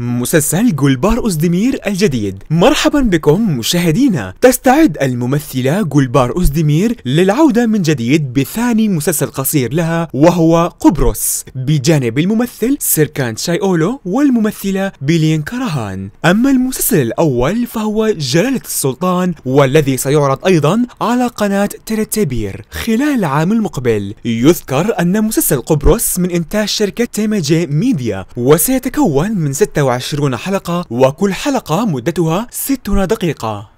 مسلسل جولبار أوزدمير الجديد. مرحبا بكم مشاهدينا. تستعد الممثلة جولبار أوزدمير للعودة من جديد بثاني مسلسل قصير لها وهو قبرص. بجانب الممثل سركان شاي أوغلو والممثلة بيلين كراهان. أما المسلسل الأول فهو جلالة السلطان والذي سيعرض أيضا على قناة تي آر تي بير خلال العام المقبل يذكر أن مسلسل قبرص من إنتاج شركة تيماجي ميديا وسيتكون من 26 حلقة وكل حلقة مدتها 60 دقيقة.